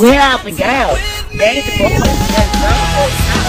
We up and down. Thank.